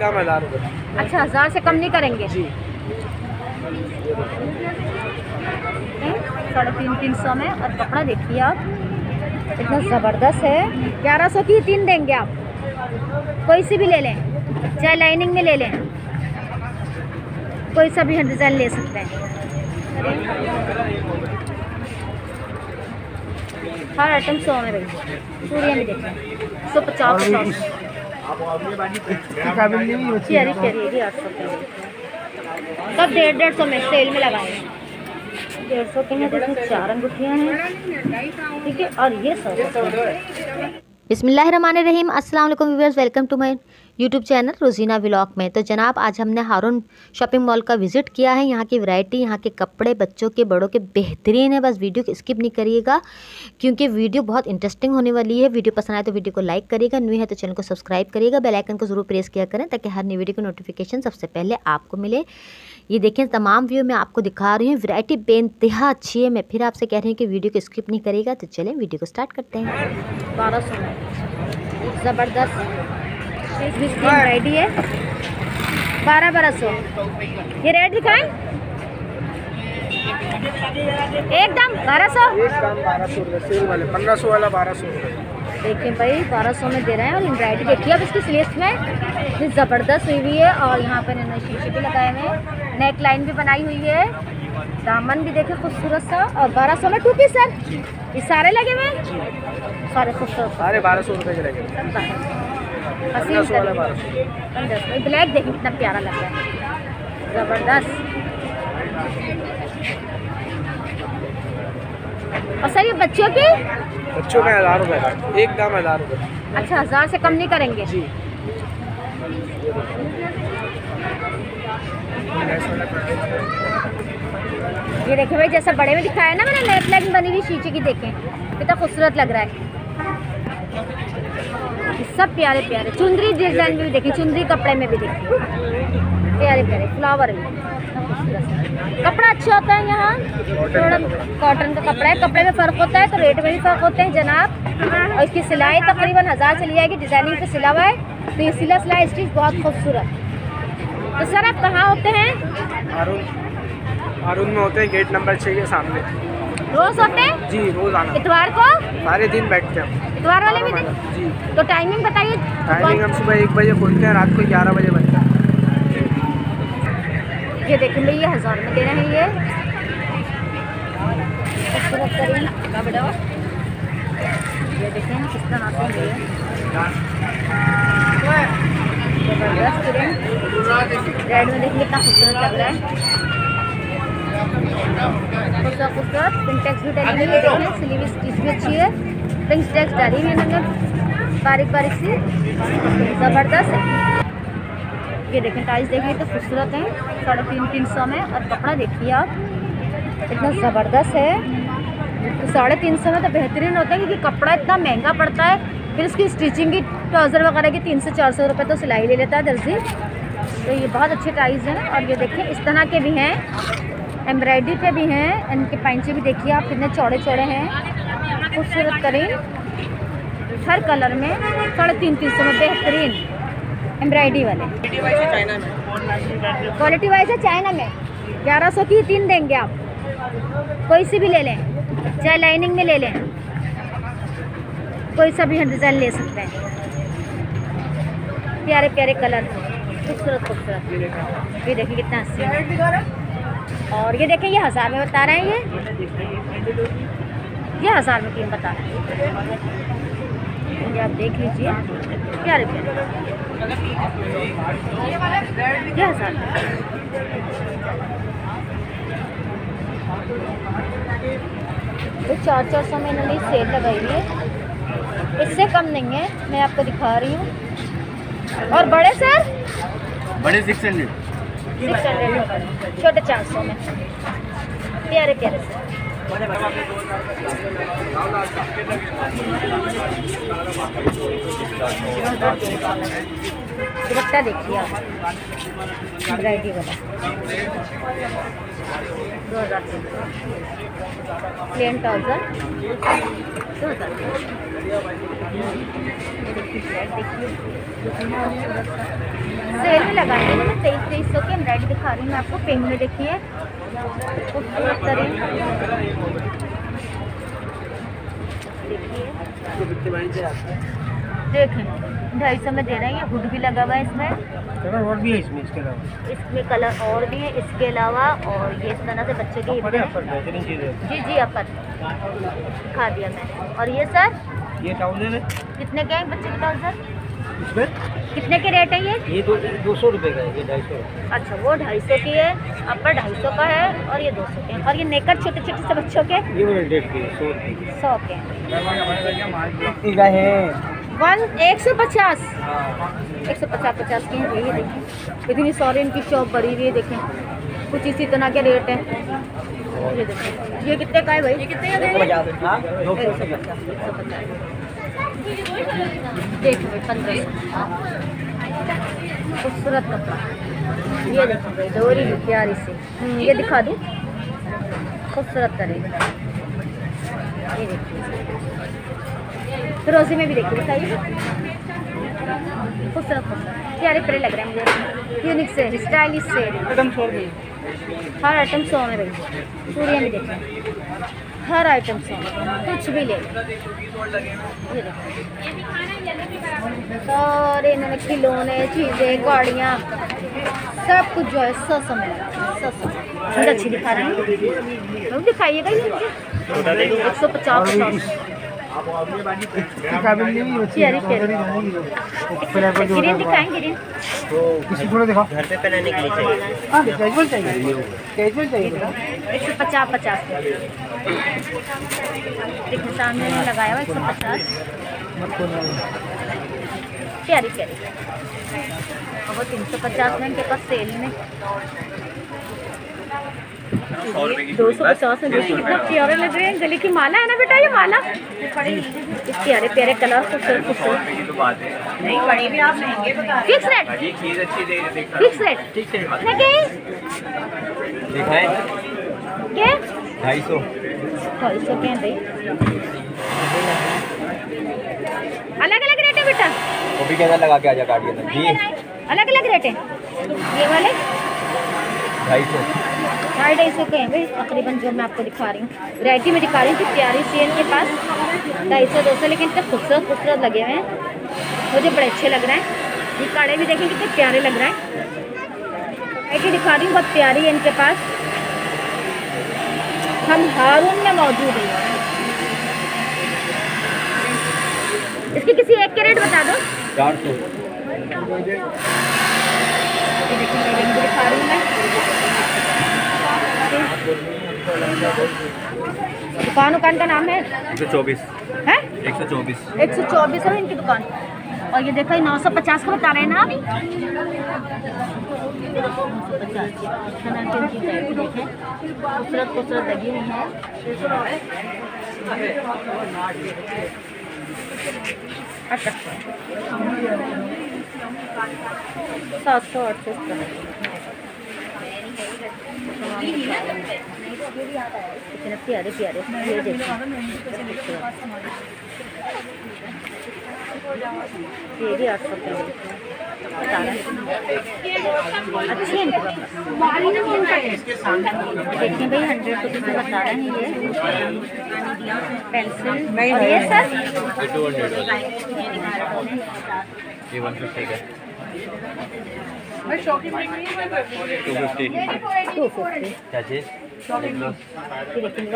काम हज़ार रुपये अच्छा हज़ार से कम नहीं करेंगे? जी। साढ़े तीन तीन सौ में। और कपड़ा देखिए आप इतना ज़बरदस्त है। ग्यारह सौ की तीन देंगे आप। कोई सी भी ले लें चाहे लाइनिंग में ले लें। कोई सा भी डिज़ाइन ले सकते हैं। हर आइटम सौ में भाई चूड़ियाँ भी देखें। सौ पचास पचास चेरी चेरी आठ सौ। सब डेढ़ डेढ़ सौ में सेल में लगाए। डेढ़ सौ के हैं तो इसमें चार अंगूठियाँ हैं। ठीक है और ये सौ। बिस्मिल्लाहिर्रहमानिर्रहीम। अस्सलाम वालेकुम viewers welcome to my YouTube channel Rozina vlog में। तो जनाब, आज हमने हारून शॉपिंग मॉल का विज़िट किया है। यहाँ की वैरायटी यहाँ के कपड़े, बच्चों के, बड़ों के बेहतरीन है। बस वीडियो को स्किप नहीं करिएगा, क्योंकि वीडियो बहुत इंटरेस्टिंग होने वाली है। वीडियो पसंद आए तो वीडियो को लाइक करिएगा न्यू है तो चैनल को सब्सक्राइब करिएगा। बेलाइकन को ज़रूर प्रेस किया करें, ताकि हर नई वीडियो की नोटिफिकेशन सबसे पहले आपको मिले। ये देखें तमाम व्यू मैं आपको दिखा रही हूँ। वैरायटी बेनतहा अच्छी है। मैं फिर आपसे कह रही हूँ कि वीडियो को स्किप नहीं करेगा तो चलें वीडियो को स्टार्ट करते हैं। बारह सौ में। है। बारह बारह सौ। ये रेट दिखाएँ। एकदम बारह सौ। पंद्रह सौ वाला बारह सौ देखिए भाई बारह सौ में दे रहे हैं और एम्ब्रॉयडरी देखिए अब इसकी स्लीव्स में इतनी ज़बरदस्त हुई हुई है और यहाँ पर इन्होंने शीशे भी लगाए हुए हैं नेक लाइन भी बनाई हुई है दामन भी देखे खूबसूरत सा और बारह सौ में टू पीस सर ये सारे लगे हुए सारे खूबसूरत। सारे बारह सौ रुपये के लगेंगे हसीन तरीके। ब्लैक देखिए कितना प्यारा लग रहा है। ज़बरदस्त। और सर ये बच्चों की? बच्चों का हज़ार रुपये एक दाम हज़ार रुपये अच्छा हज़ार से कम नहीं करेंगे? जी। ये देखें भाई जैसा बड़े में दिखाया है ना मैंने नेक लाइन बनी हुई शीशे की देखें। कितना खूबसूरत लग रहा है। सब प्यारे प्यारे। चुंदरी डिज़ाइन में भी देखिए चुंदरी कपड़े में भी देखिए प्यारे प्यारे फ्लावर भी कपड़ा अच्छा होता है यहाँ। थोड़ा कॉटन का कपड़ा है। कपड़े में फ़र्क होता है तो रेट में भी फ़र्क होते हैं जनाब। और इसकी सिलाई तकरीबन हज़ार चली जाएगी डिज़ाइनिंग पे सिला हुआ है। तो ये सिला सिलाई स्टिच बहुत खूबसूरत। तो सर आप कहाँ होते हैं? हारून। में होते हैं गेट नंबर छः के सामने। रोज़ होते हैं? जी रोज़ आना। इतवार को? सारे दिन बैठते हैं इतवार वाले भी दिन जी। तो टाइमिंग बताइए टाइमिंग हम सुबह एक बजे खोलते हैं रात को ग्यारह बजे बनता है। ये देखें भैया हज़ार में दे रहे हैं ये। ये देखें किस तरह रेड में देखिए कितना खूबसूरत लग रहा है। खूबसूरत खूबसूरत। सिंटेक्स हुई है भी अच्छी है। पिंक टैक्स डाली हुई इन्होंने बारीक बारीक सी। ज़बरदस्त। ये देखें टाइल्स देखिए तो खूबसूरत हैं। साढ़े तीन तीन सौ में। और कपड़ा देखिए आप, इतना ज़बरदस्त है। तो साढ़े तीन सौ में तो बेहतरीन होता है, क्योंकि कपड़ा इतना महँगा पड़ता है। फिर उसकी स्टिचिंग की ट्राउज़र वगैरह की तीन से, चार सौ रुपये तो सिलाई ले लेता है दर्जी। तो ये बहुत अच्छे टाइल्स हैं। और ये देखिए इस तरह के भी हैं। एम्ब्रॉयडरी पे भी हैं। इनके पैंचे भी देखिए आप, कितने चौड़े चौड़े हैं। खूबसूरत करीन हर कलर में साढ़े तीन तीन सौ में बेहतरीन एम्ब्रॉयडरी वाले। क्वालिटी वाइज है चाइना में। ग्यारह सौ की तीन देंगे आप। कोई सी भी ले लें, चाहे लाइनिंग में ले लें। कोई सा भी डिज़ाइन ले सकते हैं। प्यारे प्यारे कलर। खूबसूरत खूबसूरत। ये देखिए कितना है और ये देखें, ये हज़ार में बता रहे हैं ये। ये हज़ार में तीन बता रहे हैं? ये आप देख लीजिए। प्यारे प्यारे ये हज़ार? तो चार चार सौ में इन्होंने सेल लगाई है। इससे कम नहीं है मैं आपको दिखा रही हूँ। और बड़े सर बड़े सिक्स हंड्रेड सिक्स हंड्रेड छोटे चार सौ में। प्यारे प्यारे सर दुपट्टा देखिए आप। वैरायटी वाला। दो हज़ार प्लेन ट्राउज़र दो हज़ार देखिए। सेल में लगाएँगे ना मैं तेईस तेईस सौ की एम्ब्रॉयडरी दिखा रही हूँ। मैं आपको पिंक में देखिए खूबसूरत तरीन देखिए। ढाई सौ में दे रहे हैं। ये हुड भी लगा हुआ है इसमें। कलर और भी है इसमें इसके अलावा। इसमें कलर और भी है। इसके अलावा और ये इस तरह से बच्चे के अपर जी जी अपर दिखा दिया मैंने। और ये सर? ये ट्राउज़र है। कितने के हैं बच्चे के ट्राउज़र इसमें? कितने के रेट है ये? ये दो, दो सौ रुपये का है ये ढाई सौ। अच्छा वो ढाई सौ की है अपर ढाई सौ का है और ये दो सौ के और ये नेकर छोटे छोटे से बच्चों के? ये सौ के। सौ के। है। वन एक सौ पचास। हाँ। एक सौ पचास पचास के हैं ये देखें। इतनी सॉरी इनकी शॉप बड़ी हुई है देखें। कुछ इसी तरह के रेट हैं। ये देखो। ये कितने का है भाई? ये कितने का दे रहे हैं? देखो भाई पंद्रह सौ खूबसूरत कपड़ा ये देखो भाई डोरी भी प्यारी सी ये दिखा दूँ खूबसूरत करेगा ये देखिए फिरोजी में भी देखिए दिखाइए खूबसूरत खूबसूरत प्यारे प्यारे लग रहे हैं मुझे यूनिक से स्टाइलिश से हर आइटम सौ में भाई चूड़ियाँ भी देखें हर आइटम से कुछ भी ले। सारे इन्होंने खिलौने चीज़ें गाड़ियाँ सब कुछ जो है सौ सौ में लगा है, सौ सौ अच्छी दिखा रहे हैं। दिखाइएगा ये एक सौ पचास पचास है ग्रीन दिखाएँ ग्रीन तो किसी थोड़ा दिखाओ। घर पे पहनाने के लिए चाहिए। हाँ कैजुअल चाहिए। कैजुअल चाहिए एक सौ पचास पचास। देखो सामने में लगाया हुआ एक सौ पचास। प्यारी प्यारी और वो तीन सौ पचास में इनके पास सेल में। दो सौ पचास में कितना प्यारे लग रहे हैं। गले की माला है ना बेटा ये माला? इस प्यारे प्यारे कलर फिक्स रेट अच्छी फिक्स रेट है? ढाई सौ। ढाई सौ अलग अलग रेट है बेटा। वो भी कहना लगा के अंदर। जी। अलग अलग रेट है। ये वाले? ढाई सौ। ढाई ढाई सौ के हैं भाई तकरीबन जो मैं आपको दिखा रही हूँ। वैरायटी में दिखा रही हूँ कि प्यारी सी इनके पास। ढाई सौ दो सौ लेकिन इतने खूबसूरत खूबसूरत लगे हुए हैं। मुझे बड़े अच्छे लग रहे हैं। ये काड़े भी देखें कितने प्यारे लग रहे हैं। वैरायटी दिखा रही हूँ बहुत प्यारी है इनके पास। हम हारून में मौजूद हैं। इसकी किसी एक के रेट बता दो। चार सौ। देखिए दिखा रही हूँ मैं। दुकान उकान का नाम है? एक सौ चौबीस। है? एक सौ चौबीस। एक सौ चौबीस है इनकी दुकान? और ये देखो नौ सौ पचास का बता रहे हैं ना अभी? खूबसूरत खूबसूरत लगी हुई है अच्छा सात सौ आठ सौ इतने प्यारे प्यारे ये देखो ये भी आठ सौ हैं अच्छी है देखिए भाई हंड्रेड रुपीज़ में बता रहे हैं ये पेंसिल ये सर ये वन फिफ्टी का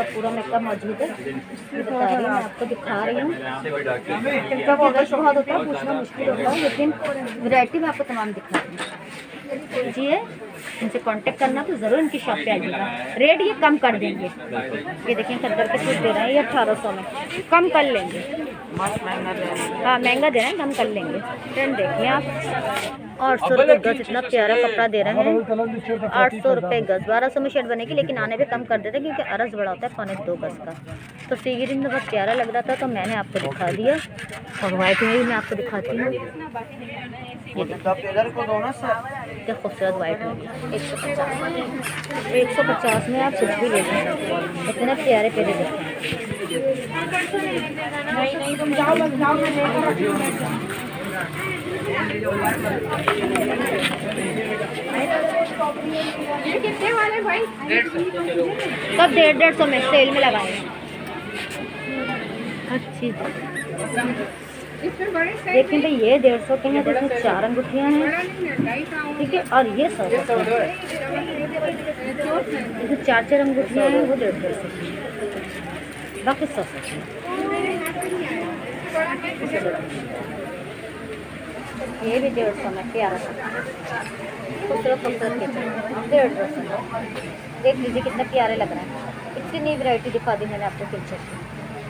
पूरा मौजूद है हूँ आपको दिखा रही हूँ होता है मुश्किल होता है लेकिन वैरायटी में आपको तमाम दिखा रही हूँ लीजिए इनसे कांटेक्ट करना तो ज़रूर इनकी शॉप पे आ आइएगा रेट ये कम कर देंगे ये देखिए खद्दर के सूट दे रहे हैं ये अठारह सौ में कम कर लेंगे हाँ। महँगा दे रहे हैं कम कर लेंगे। ट्रेंड देखिए आप। आठ सौ रुपये गज इतना प्यारा कपड़ा दे रहे हैं। आठ सौ रुपये गज। बारह सौ में शर्ट बनेगी लेकिन आने पे कम कर देते हैं क्योंकि अरज बड़ा होता है पौने दो गज का। तो सीगी रिंग में बहुत प्यारा लग रहा था तो मैंने आपको दिखा दिया। और वाइट में भी मैं आपको दिखाती हूँ। ये देखिए को दो ना सर क्या खूबसूरत वाइट में एक सौ पचास। एक सौ पचास में आप कुछ भी ले लें इतने प्यारे प्यारे देखते कितने भाई सब डेढ़ डेढ़ सौ में सेल में लगाए अच्छी देखिए भाई ये डेढ़ सौ के हैं तो इसमें चार अंगूठियाँ हैं। ठीक है और ये सौ इसमें चार चार अंगूठियाँ हैं वो डेढ़ डेढ़ सौ बाकी सौ सौ ये भी डेढ़ सौ में प्यारा सा खूबसूरत खूबसूरत के डेढ़ डेढ़ सौ देख लीजिए कितना प्यारे लग रहा है। इतनी नई वैरायटी दिखा दी मैंने आपको पिक्चर की।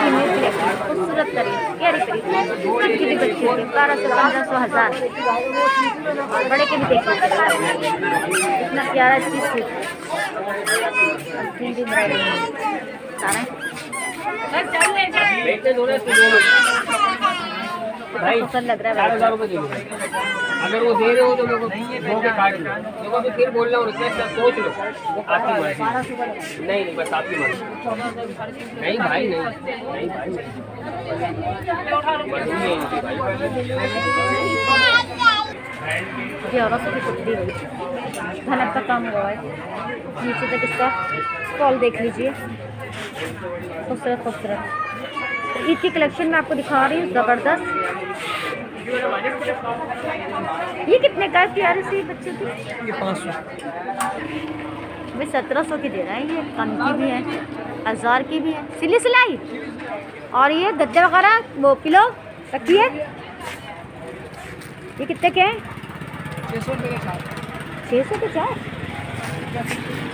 खूबसूरत करी प्यारी भी बच्ची होगी बारह सौ पंद्रह सौ हज़ार बड़े के भी देखिए इतना प्यारा चीज़ सारा भाई पसंद लग रहा चार है हज़ार रुपये दे अगर वो दे रहे हो तो मेरे को काट लो देखो अभी फिर बोल रहा हूँ रिक्वेस्ट सोच लो। आपकी मर्ज़ी। नहीं नहीं बस आपकी मर्ज़ी। नहीं भाई नहीं। नहीं भाई मर्ज़ी नहीं इनकी भाई। ग्यारह सौ की कुर्ती हुई धनक का काम हुआ है। नीचे तक इसका स्टॉल देख लीजिए। खूबसूरत खूबसूरत। ईद की कलेक्शन में आपको दिखा रही हूँ ज़बरदस्त। ये कितने का है प्यारे से बच्चे की? ये पाँच सौ। भाई सत्रह सौ की दे रहा है ये कम की भी है हज़ार की भी है। सिली सिलाई? और ये गद्दे वगैरह वो पिलो रखी है? ये कितने के हैं? छः सौ के साथ छः सौ के चार?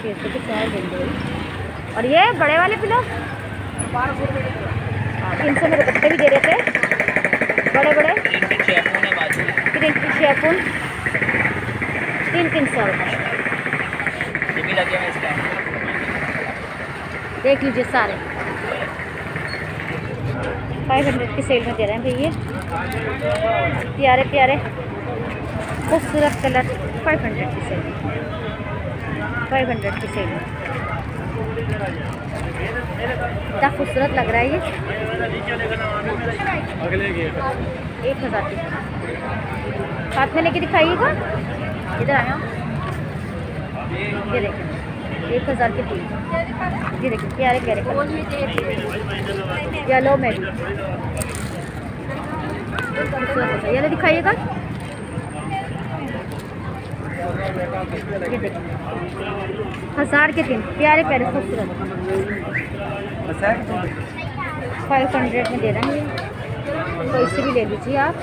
छः सौ के चार देंगे और ये बड़े वाले पिलो? बारह सौ तीन सौ में दुपट्टे भी दे रहे थे बड़े बड़े। तीन इंच शेफून तीन तीन सौ देख लीजिए सारे। फाइव हंड्रेड की सेल में दे रहे हैं भैया। प्यारे प्यारे। खूबसूरत कलर। फाइव हंड्रेड की सेल फाइव हंड्रेड की सेल में कितना खूबसूरत लग रहा है ये? एक हज़ार की। साथ में लेके दिखाइएगा। इधर आया। ये देखिए एक हज़ार की तीन ये देखिए प्यारे प्यारे येलो में येलो दिखाइएगा। ये देखिए हज़ार के तीन। प्यारे प्यारे खूबसूरत। फाइव हंड्रेड में दे रहे हैं तो इससे भी ले लीजिए आप।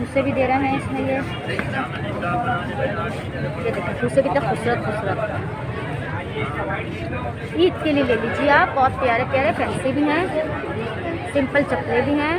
मुझसे भी दे रहे हैं इसमें ये। ये देखिए भी कितना खूबसूरत खूबसूरत ईद के लिए ले लीजिए आप, बहुत प्यारे प्यारे फैंसी भी हैं। सिंपल चप्पलें भी हैं।